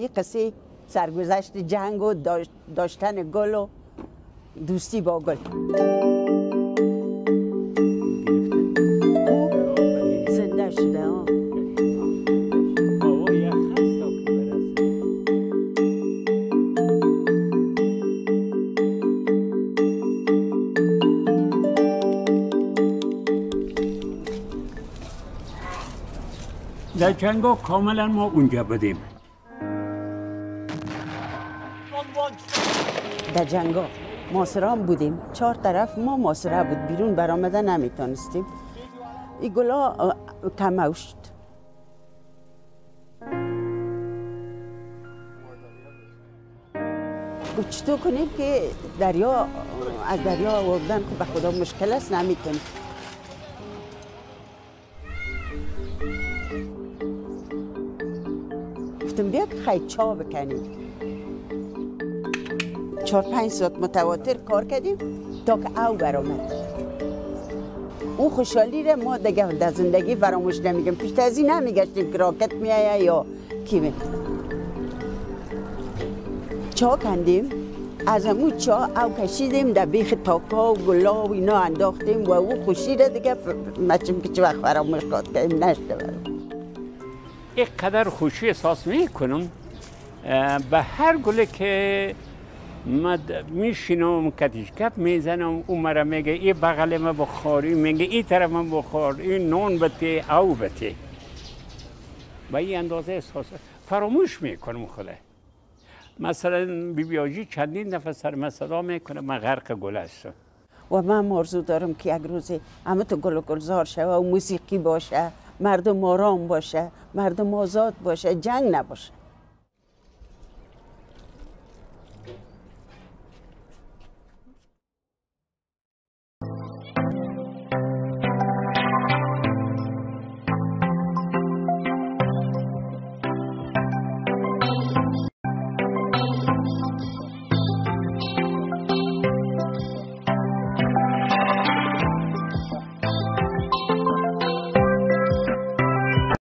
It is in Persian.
این قصه سرگذشت جنگ و داشتن گل و دوستی با گل. زنده شده ها در جنگا کاملا ما اونجا بودیم. در جنگا ماسران بودیم. چهار طرف ما ماسره بود. بیرون برآمده نمی‌تونستیم. این گلا کم شد. گفت چطور کنیم که دریا از دریا آوردن؟ که به خدا مشکل است نمی‌تونیم. گفتم بیا که خیلی چا بکنیم. چهار پنج ساعت متواتر کار کردیم تا که او برآمد. اون خوشحالی را ما دیگه در زندگی فراموش نمیگم پیش از این نمیگشتیم که راکت میایه یا کیمه چا کندیم. از امو چا او کشیدیم در بیخ تاکا و گلا و اینا انداختیم و او خوشی را دیگه مچم که چه وقت فراموش کاد کردیم نشته یک قدر خوشی احساس می کنم. به هر گله که من میشینم کتیشکت می‌زنم اون مرا میگه این بغل ما بخاری. میگه این طرف من بخار این نون بته او بته و این اندازه احساس فراموش می‌کنم خدا. مثلا بیبیاجی چندین دفعه سر صدا می‌کنه من غرق گل هستم. و من آرزو دارم که یک روزی همه تو گل و گلزار شوه و موسیقی باشه مردم آرام باشه مردم آزاد باشه جنگ نباشه.